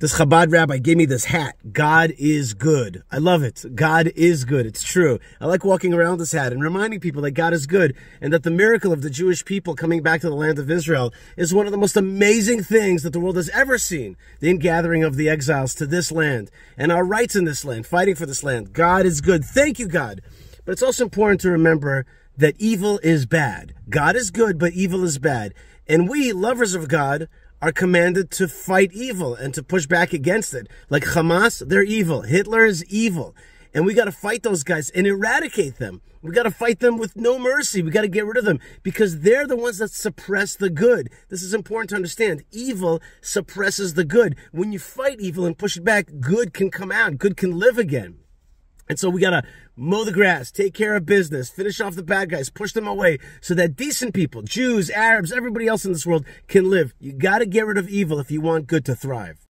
This Chabad rabbi gave me this hat. God is good. I love it. God is good. It's true. I like walking around this hat and reminding people that God is good and that the miracle of the Jewish people coming back to the land of Israel is one of the most amazing things that the world has ever seen. The ingathering of the exiles to this land and our rights in this land, fighting for this land. God is good. Thank you, God. But it's also important to remember that evil is bad. God is good, but evil is bad. And we, lovers of God, are commanded to fight evil and to push back against it. Like Hamas, they're evil. Hitler is evil. And we got to fight those guys and eradicate them. We got to fight them with no mercy. We got to get rid of them because they're the ones that suppress the good. This is important to understand. Evil suppresses the good. When you fight evil and push it back, good can come out. Good can live again. And so we got to mow the grass, take care of business, finish off the bad guys, push them away so that decent people, Jews, Arabs, everybody else in this world can live. You got to get rid of evil if you want good to thrive.